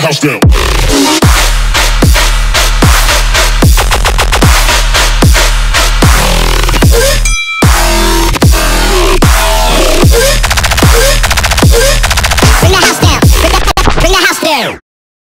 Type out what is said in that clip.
the house down.